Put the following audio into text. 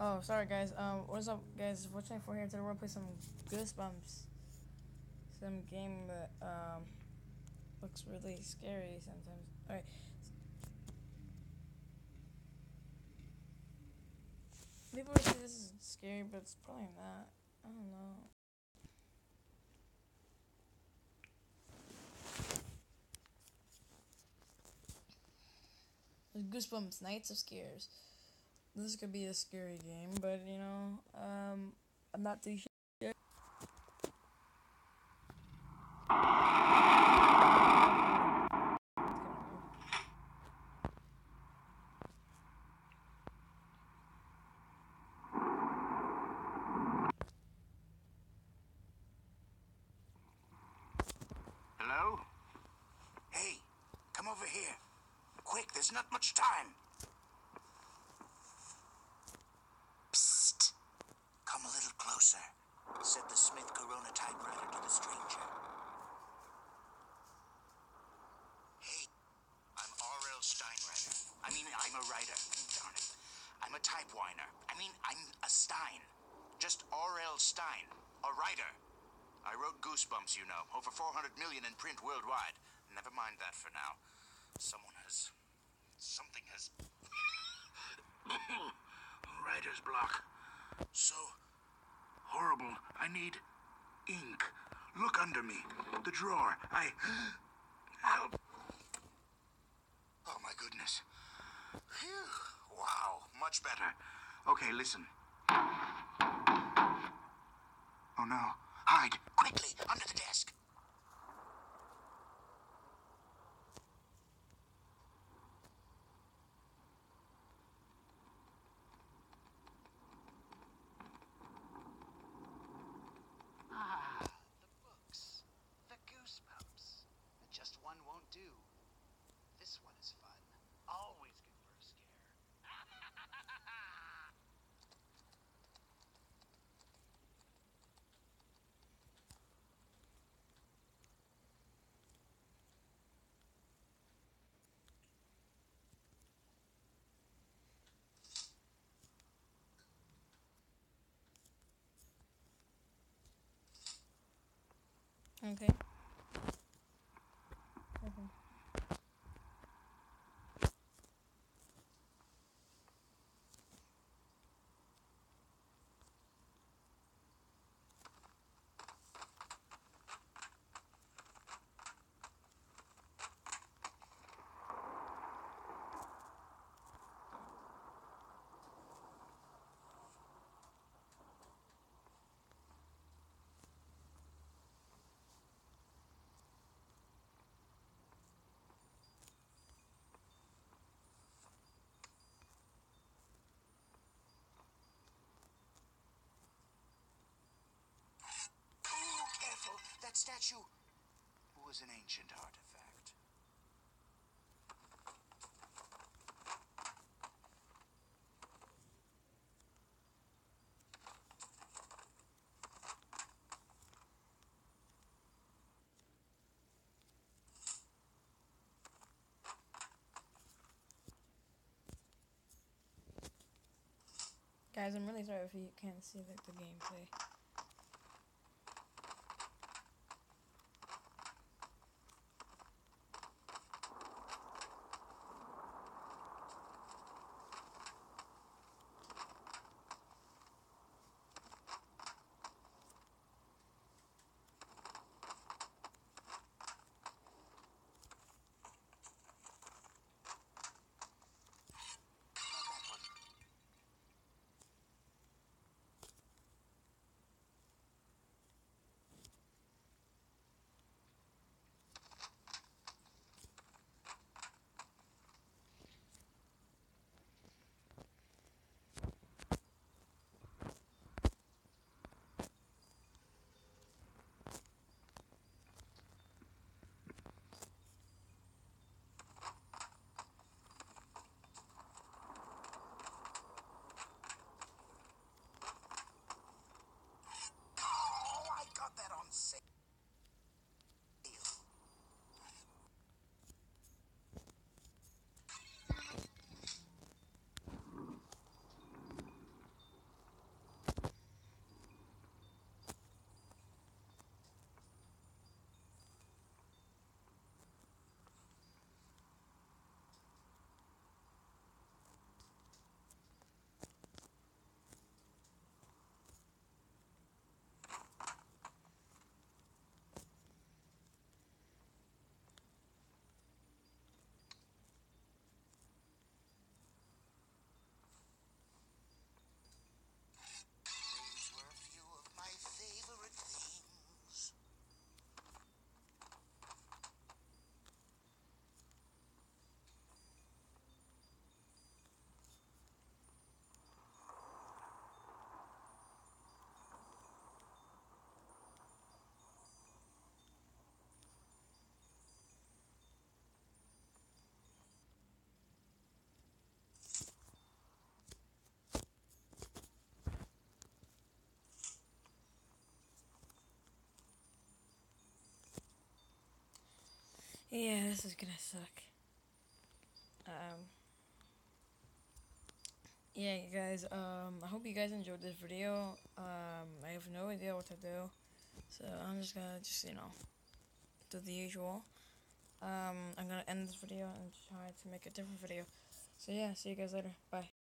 Oh, sorry guys. Um, what's up, guys? What's for here today. We're gonna play some Goosebumps, some game that um looks really scary sometimes. All right. People say this is scary, but it's probably not. I don't know. Goosebumps, Nights of Scares. This could be a scary game, but you know, um, I'm not too sure. Hello? Hey, come over here. Quick, there's not much time. Psst. Come a little closer, said the Smith Corona typewriter to the stranger. Hey, I'm R.L. Stinewriter. I Darn it. I'm a type whiner. I mean, I'm a Stine. Just R.L. Stine, a writer. I wrote Goosebumps, you know. Over 400 million in print worldwide. Never mind that for now. Someone has. Something has. Writer's block. So horrible. I need ink. Look under me. The drawer. I. Help. Oh, my goodness. Phew. Wow. Much better. Okay, listen. Oh, no. Hide. Quickly. Under the desk. Ah, the books. The goosebumps. Just one won't do. This one is fun. Always good for a scare. Okay. Okay. Ooh, careful. That statue was an ancient artifact. Guys, I'm really sorry if you can't see like the gameplay. Yeah, this is gonna suck. Um. Yeah, you guys. Um, I hope you guys enjoyed this video. Um, I have no idea what to do, so I'm just gonna just you know do the usual. Um, I'm gonna end this video and try to make a different video. So yeah, see you guys later. Bye.